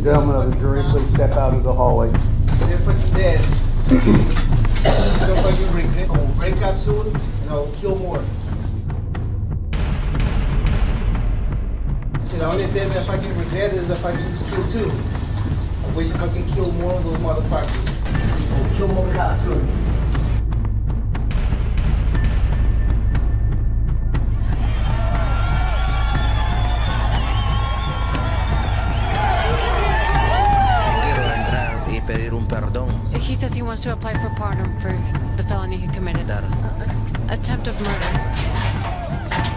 and gentlemen of the jury please step out of the hallway? They're fucking dead. so fucking break, oh, break up soon, and I'll kill more. See, the only thing that I fucking regret is if I can just kill two. I wish I could kill more of those motherfuckers. I'll kill more cops soon. He says he wants to apply for pardon for the felony he committed. That. attempt of murder.